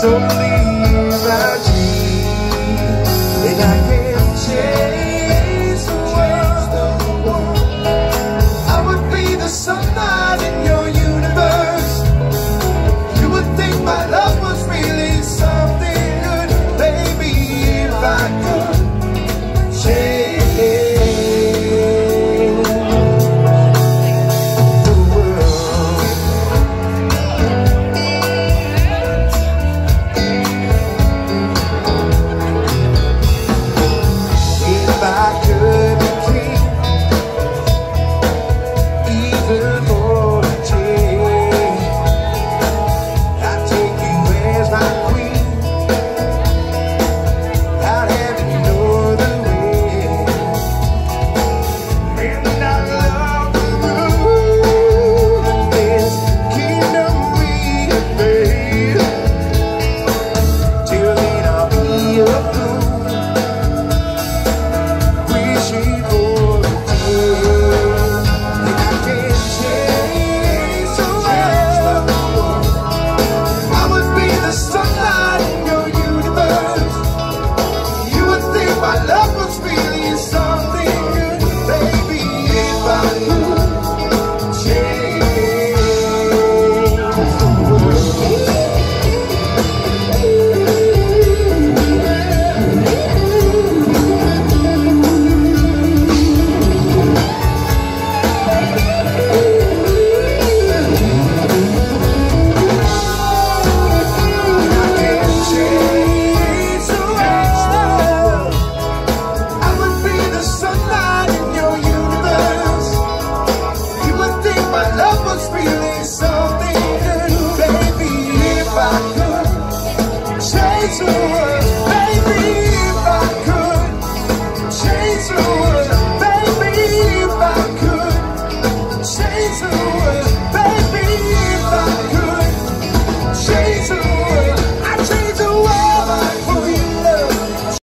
សូមលីរាជីពេលដែល my love was feeling something baby. If I could change the world, baby. If I could change the world, baby. If I could change the world.